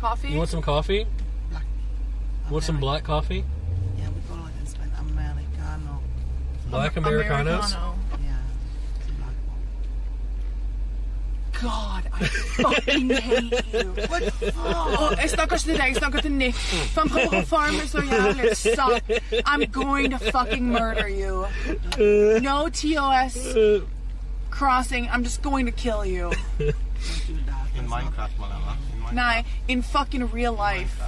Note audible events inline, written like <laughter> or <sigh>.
Coffee? You want some coffee? Black. You want some black coffee? Yeah, we call it in Spanish Americano. Black Americanos? Americano. Yeah, it's a black one. God, I fucking <laughs> hate you. What the fuck? Og jeg snakker ikke til deg, jeg snakker til Nick. For han prøver å fare meg så jævlig. Stop. I'm going to fucking murder you. No TOS <laughs> crossing. I'm just going to kill you. Minecraft, eller? In Minecraft. In fucking real life.